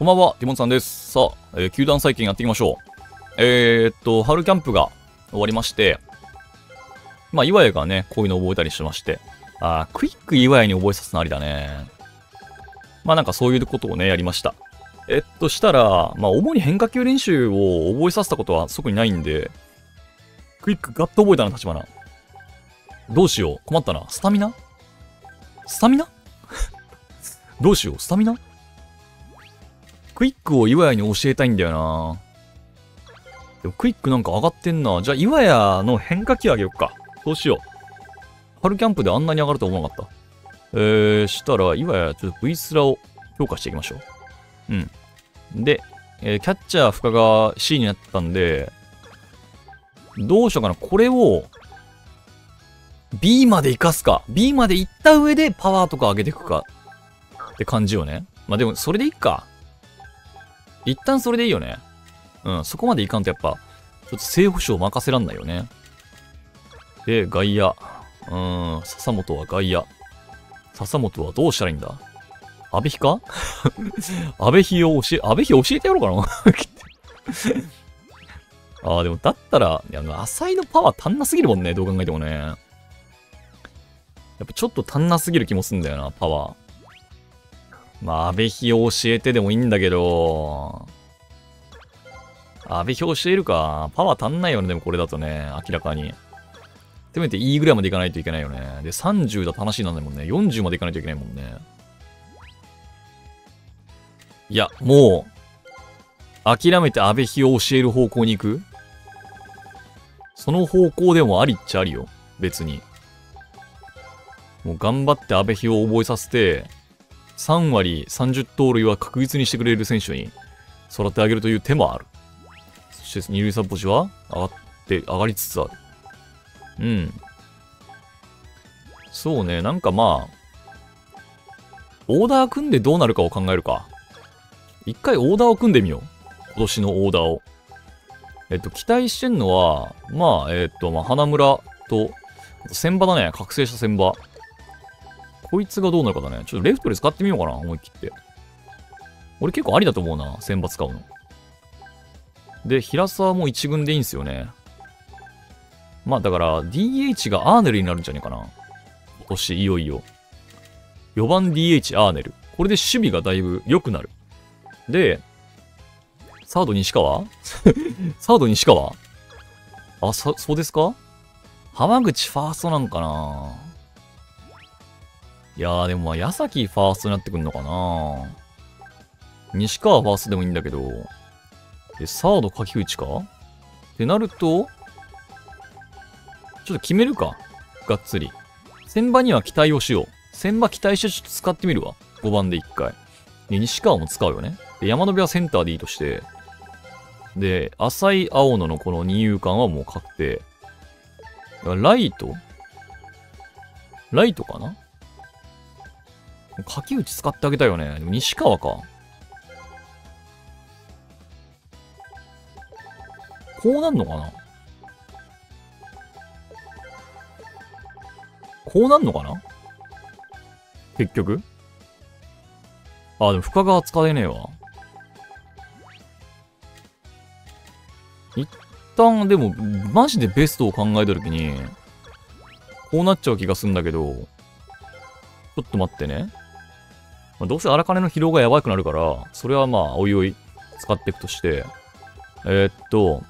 こんばんは、ティモンさんです。さあ、えー球団再建やっていきましょう。えー、っと、春キャンプが終わりまして、まあ、岩屋がね、こういうの覚えたりしまして、あクイック岩屋に覚えさすのありだね。まあ、なんかそういうことをね、やりました。えっと、したら、まあ、主に変化球練習を覚えさせたことは特にないんで、クイックガッと覚えたな、立花。どうしよう。困ったな。スタミナ？スタミナ？どうしよう。スタミナ？クイックを岩屋に教えたいんだよな。でもクイックなんか上がってんな。じゃあ岩屋の変化球あげよっか。どうしよう。春キャンプであんなに上がると思わなかった。えー、したら岩屋ちょっと V スラを強化していきましょう。うん。で、えーキャッチャー深川 C になったんで、どうしようかな。これを B まで行かすか。B まで行った上でパワーとか上げていくか。って感じよね。まあでもそれでいいか。一旦それでいいよね。うん、そこまでいかんとやっぱ、ちょっと正捕手を任せらんないよね。で、外野。うーん、笹本は外野。笹本はどうしたらいいんだ？安倍比か 安倍比を教え、安倍比教えてやろうかな ああ、でもだったら、いや、浅井のパワー足んなすぎるもんね、どう考えてもね。やっぱちょっと足んなすぎる気もすんだよな、パワー。まあ、安倍比を教えてでもいいんだけど、安倍比教えるか。パワー足んないよね、でもこれだとね、明らかに。せめて E ぐらいまでいかないといけないよね。で、30だと話になんないもんね。40までいかないといけないもんね。いや、もう、諦めて安倍比を教える方向に行く？その方向でもありっちゃありよ。別に。もう頑張って安倍比を覚えさせて、3割30盗塁は確実にしてくれる選手に育て上げるという手もある。そして二塁三星は上がって、上がりつつある。うん。そうね、なんかまあ、オーダー組んでどうなるかを考えるか。一回オーダーを組んでみよう。今年のオーダーを。えっと、期待してんのは、まあ、えっと、まあ、花村と、千場だね。覚醒した千場。こいつがどうなるかだね。ちょっとレフトで使ってみようかな、思い切って。俺結構ありだと思うな、千場使うの。で、平沢も一軍でいいんすよね。まあだから、DH がアーネルになるんじゃねえかな。今年いよいよ。4番 DH アーネル。これで守備がだいぶ良くなる。で、サード西川？サード西川？あ、そ、そうですか？浜口ファーストなんかないやーでもまあ矢崎ファーストになってくんのかな西川ファーストでもいいんだけど、で、サード柿内か？ってなると、ちょっと決めるか。がっつり。千場には期待をしよう。千場期待してちょっと使ってみるわ。5番で1回。で、西川も使うよね。で、山野辺はセンターでいいとして。で、浅井青野のこの二遊間はもう確定。だからライト？ライトかな？柿内使ってあげたいよね。でも西川か。こうなんのかな？こうなんのかな？結局？あ、でも深川使えねえわ。一旦、でも、マジでベストを考えたときに、こうなっちゃう気がするんだけど、ちょっと待ってね。まあ、どうせ荒金の疲労がやばくなるから、それはまあ、おいおい使っていくとして、えーっと、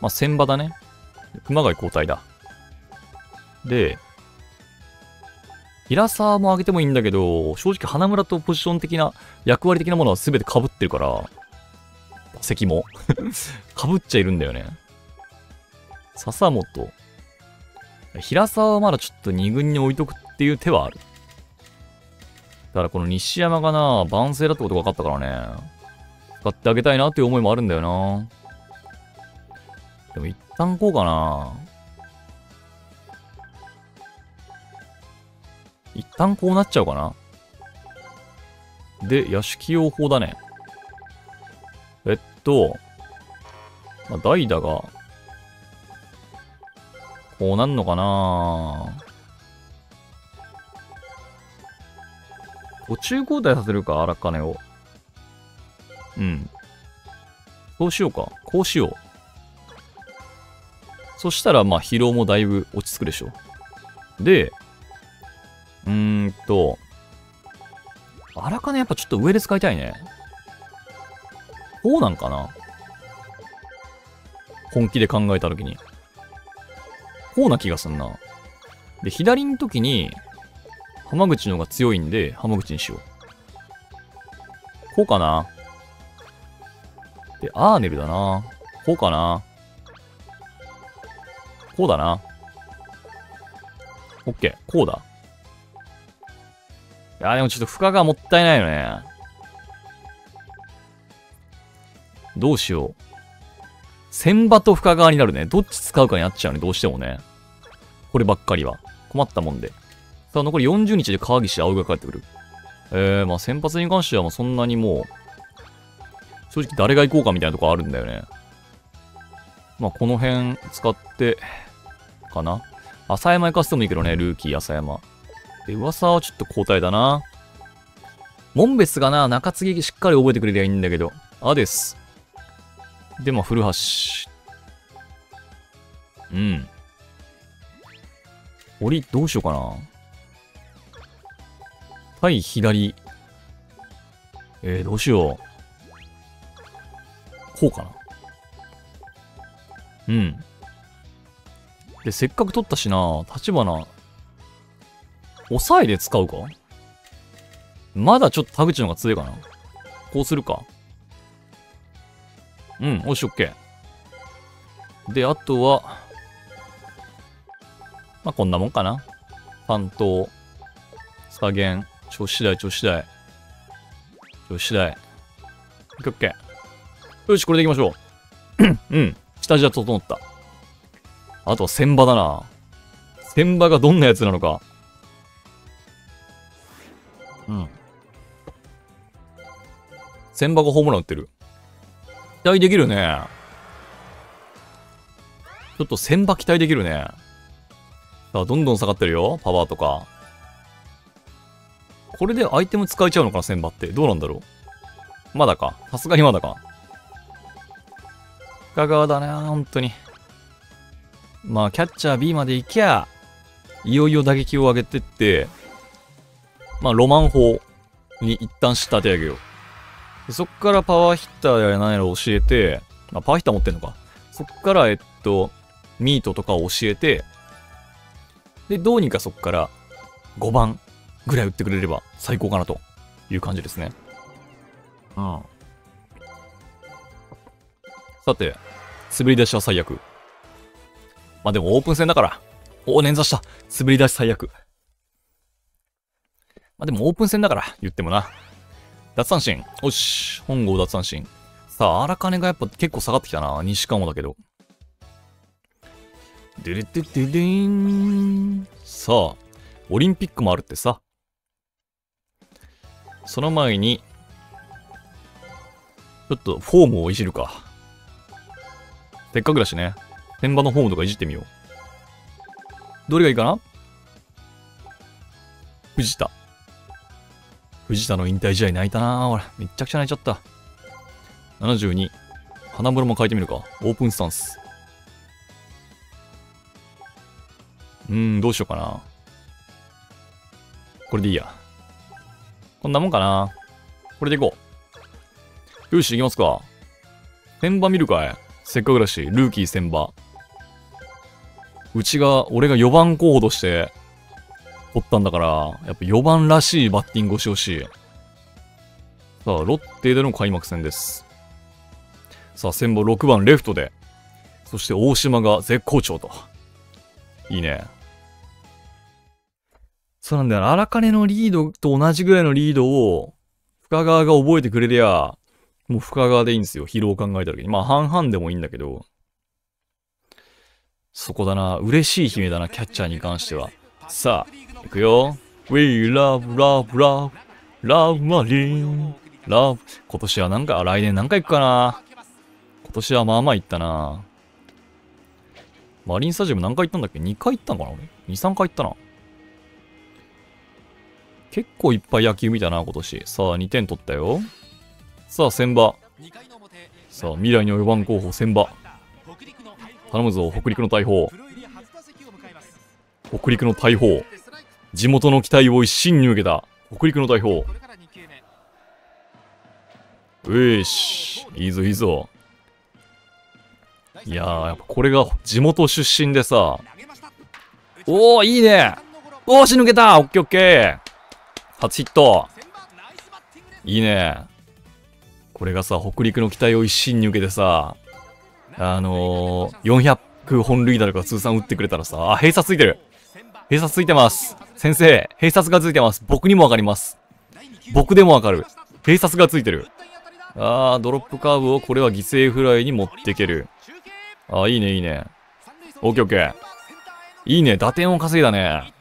まあ、千場だね。熊谷交代だ。で、平沢も上げてもいいんだけど、正直花村とポジション的な役割的なものは全て被ってるから、席も。被っちゃいるんだよね。笹本。平沢はまだちょっと2軍に置いとくっていう手はある。だからこの西山がな、万世だってことが分かったからね。使ってあげたいなっていう思いもあるんだよな。でも一旦こうかな。一旦こうなっちゃうかな。で、野手起用法だね。えっと、まあ、代打が、こうなんのかな途中交代させるか、荒金を。うん。そうしようか。こうしよう。そしたら、まあ、疲労もだいぶ落ち着くでしょ。で、うーんと、荒金やっぱちょっと上で使いたいね。こうなんかな本気で考えたときに。こうな気がすんな。で、左の時に、浜口の方が強いんで、浜口にしよう。こうかな。で、アーネルだな。こうかな。こうだな。オッケー。こうだ。いや、でもちょっと負荷がもったいないよね。どうしよう。千場と深川になるね。どっち使うかになっちゃうね。どうしてもね。こればっかりは。困ったもんで。さあ、残り40日で川岸葵が帰ってくる。えー、まあ先発に関してはもうそんなにもう、正直誰が行こうかみたいなとこあるんだよね。まあこの辺使って、かな。浅山行かせてもいいけどね、ルーキー浅山。で、噂はちょっと交代だな。門別がな、中継ぎしっかり覚えてくれりゃいいんだけど。あです。で、まあ、古橋。うん。折、どうしようかな。対左。えー、どうしよう。こうかな。うん。で、せっかく取ったしな、立花、抑えで使うか？まだちょっと田口の方が強いかな。こうするか。うん、おし、オッケー。で、あとは、まあ、こんなもんかな。担当、下限、調子次第、調子次第。調子次第。オッケーオッケー。よし、これでいきましょう。うん、下地は整った。あとは千場だな。千場がどんなやつなのか。うん。千場がホームラン打ってる。期待できるね。ちょっと千場期待できるね。さあ、どんどん下がってるよ。パワーとか。これでアイテム使えちゃうのかな、千場って。どうなんだろう。まだか。さすがにまだか。深川だな、本当に。まあ、キャッチャー B まで行きゃ、いよいよ打撃を上げてって、まあ、ロマン砲に一旦仕立て上げよう。そっからパワーヒッターや何やら教えて、まあ、パワーヒッター持ってんのか。そっから、えっと、ミートとかを教えて、で、どうにかそっから5番ぐらい打ってくれれば最高かなという感じですね。うん。さて、滑り出しは最悪。まあでもオープン戦だから。おお、捻挫した。滑り出し最悪。まあでもオープン戦だから、言ってもな。奪三振。よし。本郷奪三振。さあ、荒金がやっぱ結構下がってきたな。西川もだけど。でれてででーん。さあ、オリンピックもあるってさ。その前に、ちょっとフォームをいじるか。せっかくだしね。天場のフォームとかいじってみよう。どれがいいかな？藤田。藤田の引退試合泣いたなほら、めっちゃくちゃ泣いちゃった。72。花風呂も変えてみるか。オープンスタンス。うーん、どうしようかな。これでいいや。こんなもんかな？これでいこう。よし、行きますか。千場見るかい？せっかくだし、ルーキー千場。うちが、俺が4番候補として、取ったんだから、やっぱ4番らしいバッティングをしてほしい。さあ、ロッテでの開幕戦です。さあ、先方6番レフトで、そして大島が絶好調と。いいね。そうなんだよ。荒金のリードと同じぐらいのリードを、深川が覚えてくれりゃ、もう深川でいいんですよ。疲労を考えた時に。まあ半々でもいいんだけど、そこだな。嬉しい悲鳴だな、キャッチャーに関しては。さあ、行くよ。We love, love, love, love Marine, love. 今年は何回、来年何回行くかな。今年はまあまあ行ったな。マリンスタジアム何回行ったんだっけ ?2 回行ったのかな俺 ?2、3回行ったな。結構いっぱい野球見たな、今年。さあ、2点取ったよ。さあ、千場。さあ、未来の4番候補、千葉。頼むぞ、北陸の大砲。北陸の大砲。地元の期待を一身に受けた。北陸の大砲。うえし、いいぞいいぞ。いやー、やっぱこれが地元出身でさ。おー、いいねおーし抜けたオッケーオッケー初ヒットいいねこれがさ、北陸の期待を一身に受けてさ、あのー、400本塁打とか通算打ってくれたらさ、あ、閉鎖ついてる閉鎖ついてます先生、閉鎖がついてます。僕にもわかります。僕でもわかる。閉鎖がついてる。あー、ドロップカーブをこれは犠牲フライに持っていける。あー、いいね、いいね。オッケーオッケー。いいね、打点を稼いだね。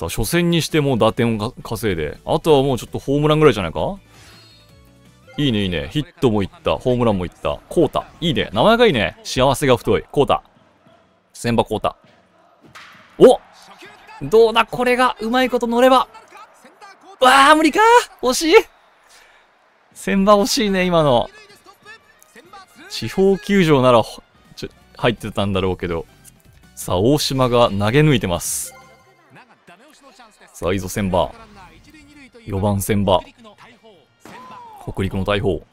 さあ、初戦にしてもう打点を稼いで。あとはもうちょっとホームランぐらいじゃないか？いいね、いいね。ヒットもいった。ホームランもいった。コータ。いいね。名前がいいね。幸せが太い。コータ。千葉コータ。おどうだ？これがうまいこと乗れば。わあ、無理か？惜しい？千葉惜しいね、今の。地方球場なら、ちょ、入ってたんだろうけど。さあ、大島が投げ抜いてます。さあ、いいぞ、千葉。4番千葉。北陸の大砲。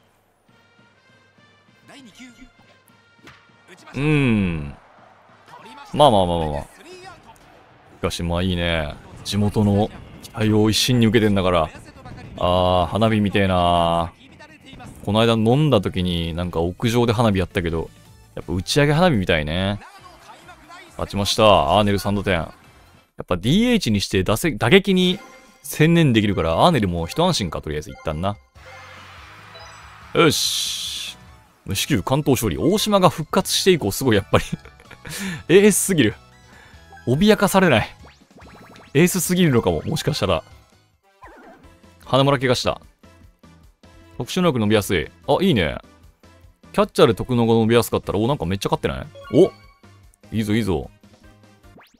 うん。まあまあまあまあまあ。しかしまあいいね。地元の期待を一身に受けてんだから。あー、花火みてえなこの間飲んだ時になんか屋上で花火やったけど、やっぱ打ち上げ花火みたいね。勝ちました。アーネル3度点。やっぱ DH にして打打撃に専念できるから、アーネルも一安心か、とりあえず一旦な。よし。無四球関東勝利。大島が復活して以降、すごいやっぱり エースすぎる。脅かされない。エースすぎるのかも、もしかしたら。花村怪我した。特殊能力伸びやすい。あ、いいね。キャッチャーで特能が伸びやすかったら、お、なんかめっちゃ勝ってない？おいいぞいいぞ。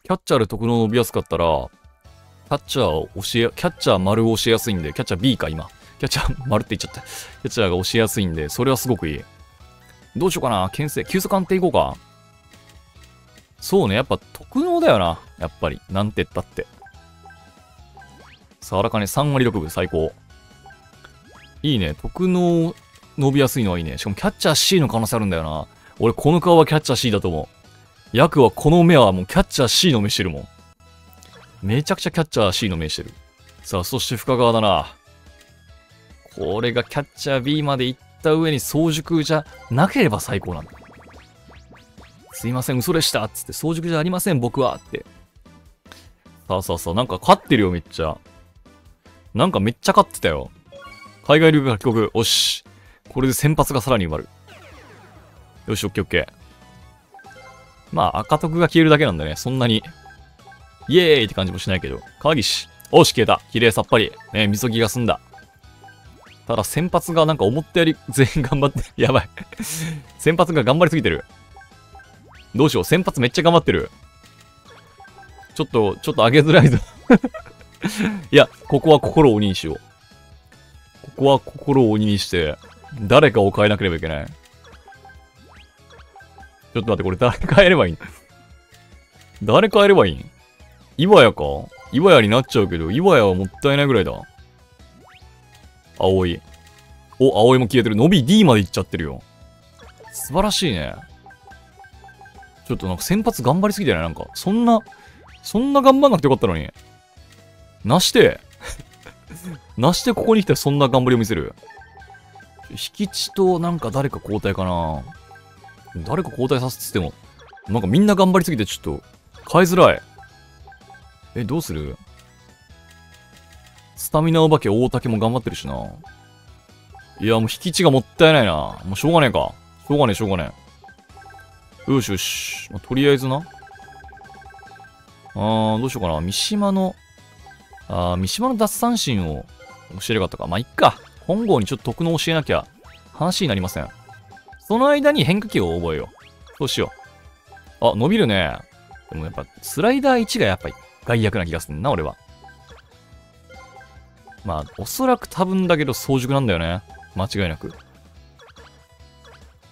キャッチャーで特能伸びやすかったら、キャッチャーを教え、キャッチャー丸を教えやすいんで、キャッチャー B か、今。キャッチャー丸って言っちゃった。キャッチャーが教えやすいんで、それはすごくいい。どうしようかな。牽制、急速安定いこうか。そうね、やっぱ特能だよな。やっぱり。なんて言ったって。さあ、あらかね3割6分最高。いいね。特能伸びやすいのはいいね。しかもキャッチャー C の可能性あるんだよな。俺この顔はキャッチャー C だと思う。ヤクはこの目はもうキャッチャー C の目してるもん。めちゃくちゃキャッチャー C の目してる。さあ、そして深川だな。これがキャッチャー B まで行った上に早熟じゃなければ最高なんだ。すいません、嘘でしたつって、早熟じゃありません、僕はって。さあさあさあ、なんか勝ってるよ、めっちゃ。なんかめっちゃ勝ってたよ。海外留学帰国。おし。これで先発がさらに埋まる。よし、オッケーオッケー。まあ、赤徳が消えるだけなんだね。そんなに。イエーイって感じもしないけど。川岸。おし、消えた。綺麗さっぱり。ねみそぎが済んだ。ただ先発がなんか思ったより全員頑張って、やばい先発が頑張りすぎてる。どうしよう、先発めっちゃ頑張ってる。ちょっと、ちょっと上げづらいぞ いや、ここは心を鬼にしよう。ここは心を鬼にして、誰かを変えなければいけない。ちょっと待って、これ誰変えればいいん誰変えればいいん岩屋か？岩屋になっちゃうけど、岩屋はもったいないぐらいだ。葵。お、葵も消えてる。伸び D まで行っちゃってるよ。素晴らしいね。ちょっとなんか先発頑張りすぎてない？なんか。そんな、そんな頑張んなくてよかったのに。なして。なしてここに来てそんな頑張りを見せる。引き地となんか誰か交代かな。誰か交代させつっても、なんかみんな頑張りすぎてちょっと変えづらい。え、どうする？スタミナお化け大竹も頑張ってるしな。いや、もう引き地がもったいないな。もうしょうがねえか。しょうがねえ、しょうがねえ。よしよし。まあ、とりあえずな。あー、どうしようかな。三島の、あー、三島の奪三振を教えればかったか。まあ、いっか。本郷にちょっと特能教えなきゃ話になりません。その間に変化球を覚えよう。そうしよう。あ、伸びるね。でもやっぱ、スライダー1がやっぱり害悪な気がするな、俺は。まあ、おそらく多分だけど早熟なんだよね。間違いなく。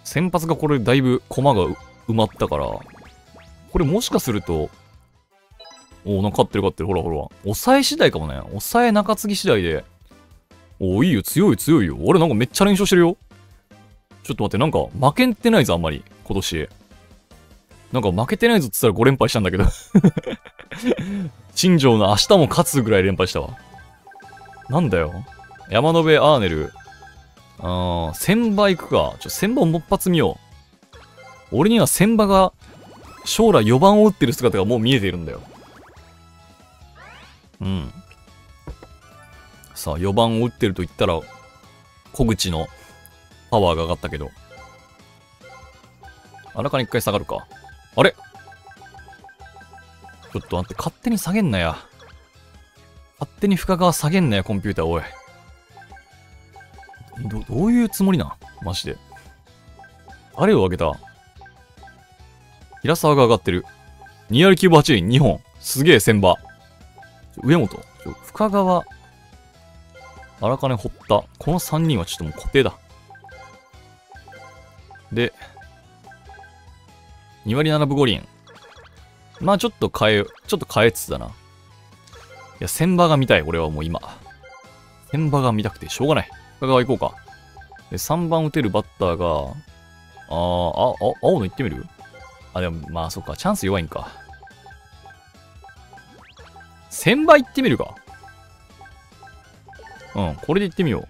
先発がこれだいぶ駒が埋まったから、これもしかすると、おお、なんか勝ってる勝ってる。ほらほら。抑え次第かもね。抑え中継ぎ次第で。おお、いいよ。強い強いよ。俺なんかめっちゃ連勝してるよ。ちょっと待って、なんか負けてないぞ、あんまり。今年。なんか負けてないぞって言ったら5連敗したんだけど 新庄の明日も勝つぐらい連敗したわ。なんだよ。山野辺アーネル。あー、千場行くか。ちょ、千場もっ発見よう。俺には千場が将来4番を打ってる姿がもう見えているんだよ。うん。さあ、4番を打ってると言ったら、小口のパワーが上がったけど。あらかに一回下がるか。あれ？ちょっと待って、勝手に下げんなや。勝手に深川下げんなよ、コンピューター、おい。ど、どういうつもりなマジで。あれを上げた平沢が上がってる。2割9分8厘2本。すげえ、千場。上本。深川。荒金堀田。この3人はちょっともう固定だ。で、2割7分5厘。まあちょっと変え、ちょっと変えつつだな。いや、千場が見たい、俺はもう今。千場が見たくてしょうがない。深川行こうか。で、3番打てるバッターが、あー、あ、あ、青野行ってみる？あ、でも、まあそっか、チャンス弱いんか。1000倍行ってみるか。うん、これで行ってみよ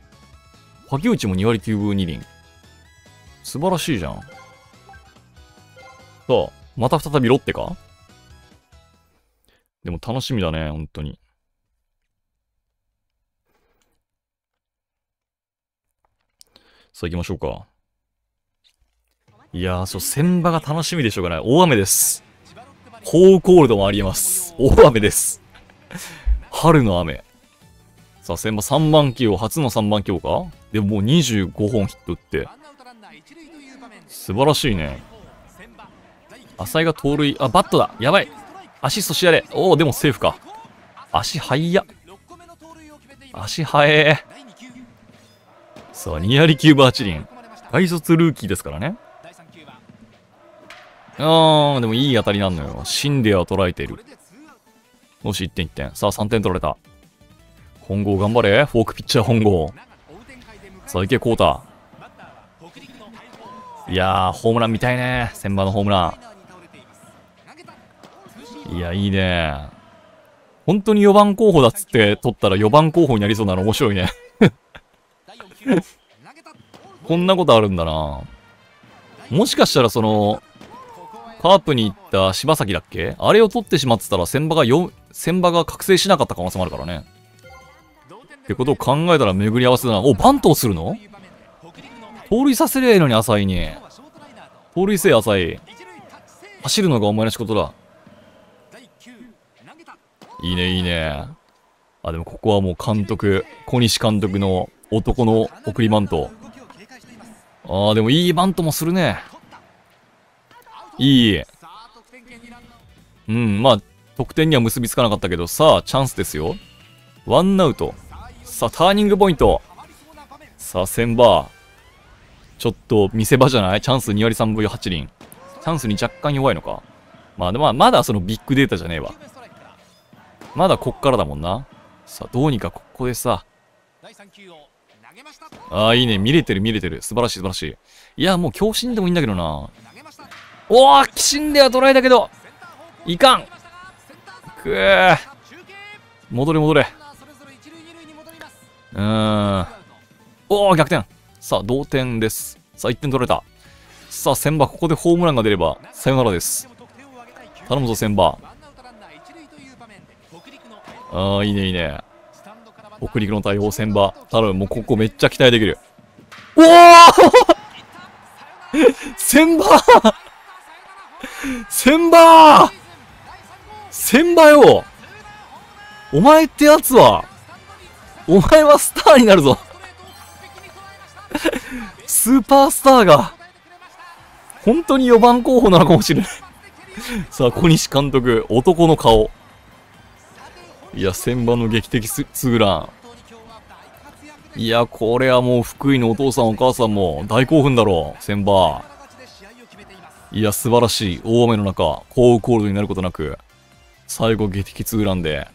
う。柿内も2割9分2厘。素晴らしいじゃん。さあ、また再びロッテか？でも楽しみだね、本当に。さあ行きましょうか。いやー、そう、千場が楽しみでしょうがない。大雨です。ホーコールドもありえます。大雨です。春の雨。さあ、千場3番起用、初の3番起用か？でももう25本ヒット打って。素晴らしいね。浅井が盗塁、あ、バットだ。やばい。アシストしやれ。おお、でもセーフか。足速や。足速え。さあ、ニアリキューバーチリン。大卒ルーキーですからね。あー、でもいい当たりなんのよ。シンデアを捉えている。もし1点1点。さあ、3点取られた。本郷頑張れ。フォークピッチャー本郷。さあ、行け、コータいやー、ホームラン見たいね。千番のホームラン。いや、いいね。本当に4番候補だっつって取ったら4番候補になりそうなの面白いね こんなことあるんだな。もしかしたらその、カープに行った柴崎だっけ？あれを取ってしまってたら千場が4、千場が覚醒しなかった可能性もあるからね。ってことを考えたら巡り合わせだな。お、バントをするの？盗塁させりゃいいのに浅いに。盗塁せえ浅い。走るのがお前の仕事だ。いいね、いいね。あ、でもここはもう監督、小西監督の男の送りバント。ああ、でもいいバントもするね。いい。うん、まあ、得点には結びつかなかったけど、さあ、チャンスですよ。ワンアウト。さあ、ターニングポイント。さあ、千場。ちょっと見せ場じゃない？チャンス2割3分8厘。チャンスに若干弱いのか？まあ、でもまだそのビッグデータじゃねえわ。まだこっからだもんな。さあ、どうにかここでさ。ああ、いいね。見れてる見れてる。素晴らしい素晴らしい。いや、もう強心でもいいんだけどな。おおきしんでは捉えたけど、いかん。くー。戻れ戻れ。うーん。おお逆転。さあ、同点です。さあ、1点取られた。さあ、千葉、ここでホームランが出れば、さよならです。頼むぞ、千葉。ああ、いいね、いいね。北陸の大砲千葉。頼む、もうここめっちゃ期待できる。おお千葉千葉千葉よお前ってやつは、お前はスターになるぞスーパースターが、本当に4番候補なのかもしれないさあ、小西監督、男の顔。いや、千葉の劇的ツーラン。いや、これはもう福井のお父さんお母さんも大興奮だろう、千葉。いや、素晴らしい。大雨の中、コールコールドになることなく、最後、激突ツーランで、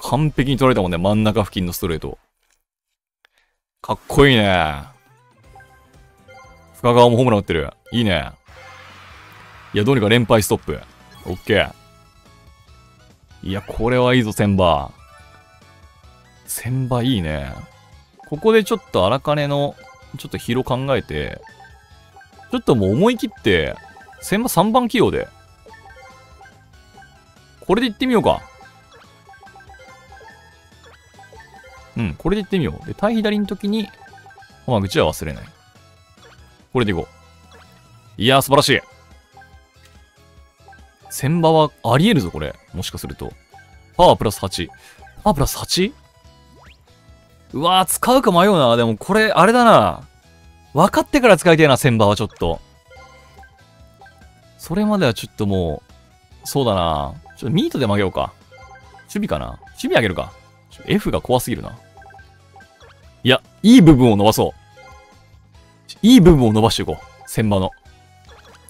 完璧に取られたもんね、真ん中付近のストレート。かっこいいね。深川もホームラン打ってる。いいね。いや、どうにか連敗ストップ。オッケー。いや、これはいいぞ、千葉。千葉いいね。ここでちょっと荒金の、ちょっと疲労考えて、ちょっともう思い切って、千葉3番起用で、これで行ってみようか。うん、これで行ってみよう。で、対左の時に、浜口は忘れない。これで行こう。いやー、素晴らしい。千場はあり得るぞ、これ。もしかすると。パワープラス8。パワープラス 8? うわー、使うか迷うな。でもこれ、あれだな。分かってから使いたいな、千場はちょっと。それまではちょっともう、そうだな。ちょっとミートで曲げようか。守備かな？守備上げるか。F が怖すぎるな。いや、いい部分を伸ばそう。いい部分を伸ばしていこう。千場の。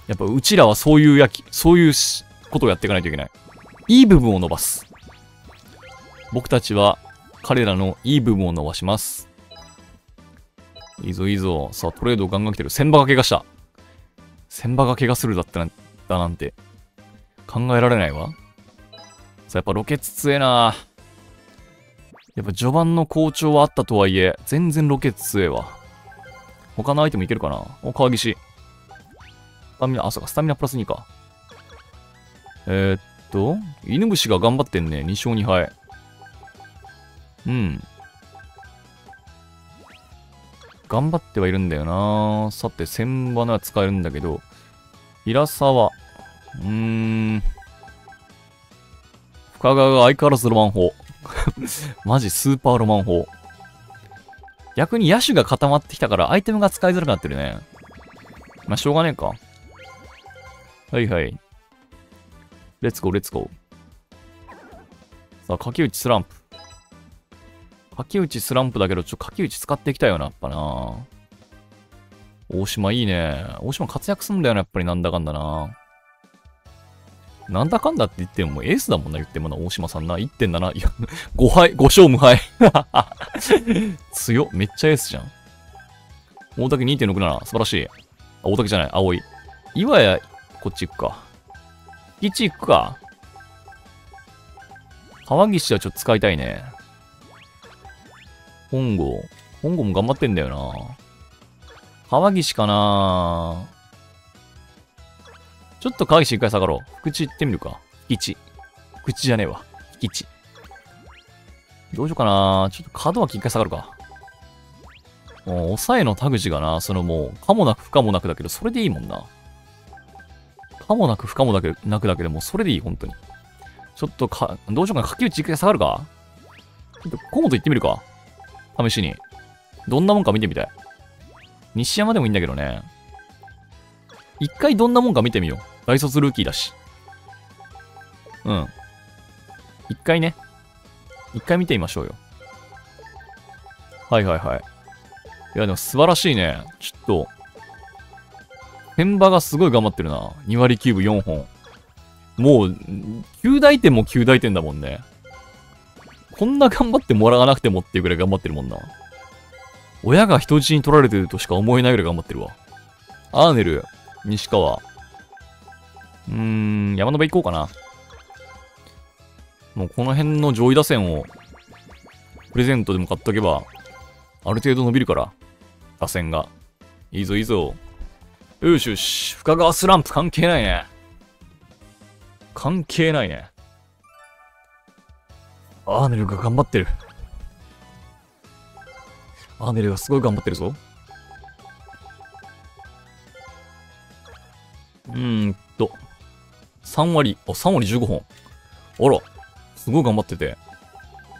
やっぱうちらはそういうやき、そういうことをやっていかないといけない。いい部分を伸ばす。僕たちは彼らのいい部分を伸ばします。いいぞいいぞ。さあ、トレードガンガン来てる。千葉が怪我した。千葉が怪我するだったら、だなんて。考えられないわ。さあ、やっぱロケツ強えなやっぱ序盤の好調はあったとはいえ、全然ロケツ強えわ。他のアイテムいけるかな？お、川岸。スタミナ、あ、そうか、スタミナプラス2か。えー、っと、犬伏が頑張ってんね。2勝2敗。うん。頑張ってはいるんだよなさて、千花は使えるんだけど、平沢。うーん。深川が相変わらずロマン砲。マジスーパーロマン砲。逆に野手が固まってきたからアイテムが使いづらくなってるね。まあ、しょうがねえか。はいはい。レッツゴー、レッツゴー。さあ、柿内スランプ。柿内スランプだけど、ちょっと柿内使っていきたいよな、やっぱな。大島いいね。大島活躍すんだよな、やっぱりなんだかんだな。なんだかんだって言ってもエースだもんな、言ってもな、大島さんな。1.7、いや、5敗、5勝無敗。強めっちゃエースじゃん。大竹2.67、素晴らしい。大竹じゃない、青い。岩屋、こっち行くか。1行くか。川岸はちょっと使いたいね。本郷。本郷も頑張ってんだよな。川岸かなちょっと川岸一回下がろう。福地行ってみるか。1。福地じゃねえわ。1。どうしようかなちょっと門脇一回下がるか。もう、抑えの田口がな、そのもう、かもなく不可もなくだけど、それでいいもんな。かもなく不可もなくなくだけでもう、それでいい、本当に。ちょっとか、どうしようかな。書き打ち一回下がるかちょっと、河本行ってみるか。試しに。どんなもんか見てみたい。西山でもいいんだけどね。一回どんなもんか見てみよう。大卒ルーキーだし。うん。一回ね。一回見てみましょうよ。はいはいはい。いやでも素晴らしいね。ちょっと。天場がすごい頑張ってるな。2割キューブ4本。もう、9大点も9大点だもんね。こんな頑張ってもらわなくてもっていうぐらい頑張ってるもんな。親が人質に取られてるとしか思えないぐらい頑張ってるわ。アーネル、西川。うーん、山辺行こうかな。もうこの辺の上位打線を、プレゼントでも買っとけば、ある程度伸びるから、打線が。いいぞいいぞ。よしよし、深川スランプ関係ないね。関係ないね。アーネルが頑張ってる。アーネルがすごい頑張ってるぞ。うーんと、3割、あ、3割15本。あら、すごい頑張ってて。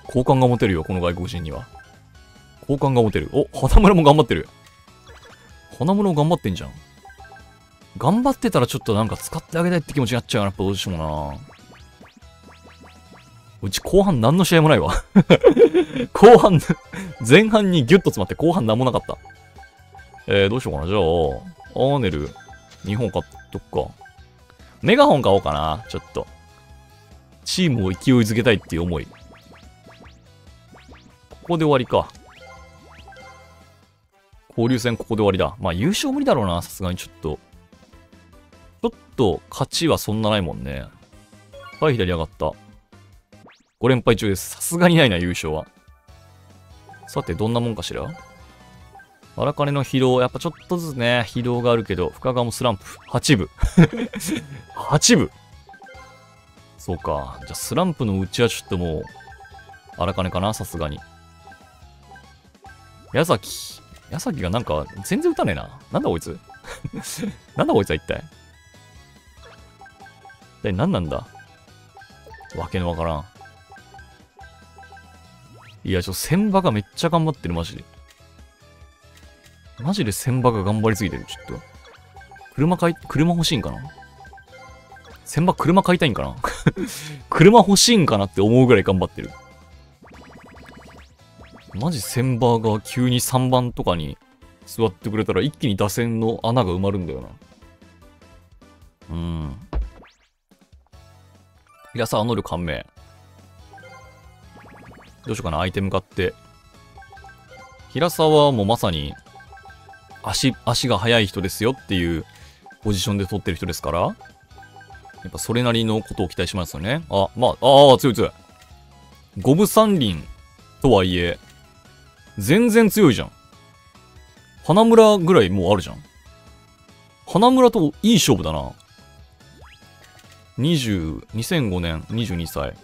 好感が持てるよ、この外国人には。好感が持てる。お、花村も頑張ってる。花村も頑張ってんじゃん。頑張ってたらちょっとなんか使ってあげたいって気持ちになっちゃうな、やっぱどうしてもな。うち後半何の試合もないわ。後半、前半にギュッと詰まって後半何もなかった。えー、どうしようかな。じゃあ、アーネル、2本買っとくか。メガホン買おうかな。ちょっと。チームを勢いづけたいっていう思い。ここで終わりか。交流戦ここで終わりだ。まあ優勝無理だろうな、さすがにちょっと。ちょっと勝ちはそんなないもんね。はい、左上がった。5連敗中です。さすがにないな、優勝は。さて、どんなもんかしら？荒金の疲労、やっぱちょっとずつね、疲労があるけど、深川もスランプ。8部。8部そうか。じゃあ、スランプのうちはちょっともう、荒金かな、さすがに。矢崎。矢崎がなんか、全然打たねえな。なんだこいつ なんだこいつは一体。一体何なんだ？わけのわからん。いや、ちょ、千場がめっちゃ頑張ってる、マジで。マジで千場が頑張りすぎてる、ちょっと。車買い、車欲しいんかな？千場車買いたいんかな？車欲しいんかなって思うぐらい頑張ってる。マジ千場が急に3番とかに座ってくれたら一気に打線の穴が埋まるんだよな。うん。平沢能力判明。どうしようかな、アイテム買って。平沢はもうまさに足、足が速い人ですよっていうポジションで取ってる人ですから、やっぱそれなりのことを期待しますよね。あ、まあ、ああ、強い強い。五分三輪とはいえ、全然強いじゃん。花村ぐらいもうあるじゃん。花村といい勝負だな。20、2005年、22歳。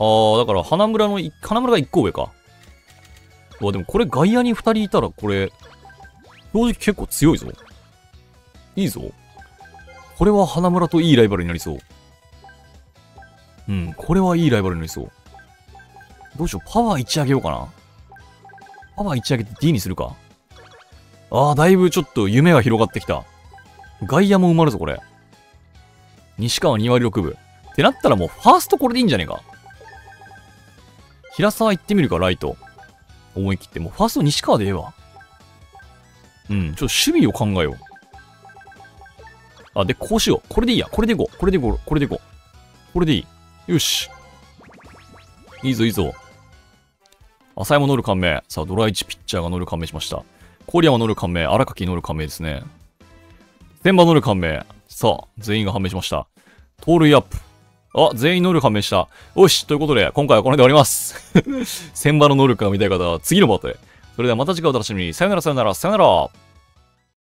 ああ、だから花村の、花村が1個上か。うわ、でもこれ外野に2人いたらこれ、正直結構強いぞ。いいぞ。これは花村といいライバルになりそう。うん、これはいいライバルになりそう。どうしよう、パワー1上げようかな。パワー1上げて D にするか。ああ、だいぶちょっと夢が広がってきた。外野も埋まるぞ、これ。西川2割6分。ってなったらもうファーストこれでいいんじゃねえか。平沢行ってみるか、ライト。思い切って。もうファースト西川でええわ。うん、ちょっと守備を考えよう。あ、で、こうしよう。これでいいや。これでいこう。これでいこう。これでいこう。これでいい。よし。いいぞ、いいぞ。浅山乗る感銘。さあ、ドラ1ピッチャーが乗る感銘しました。郡山乗る感銘。荒垣乗る感銘ですね。千葉乗る感銘。さあ、全員が判明しました。盗塁アップ。あ、全員能力判明した。よし、ということで、今回はこれで終わります。千場の能力が見たい方は次のバトル。それではまた次回お楽しみに。さよならさよならさよなら。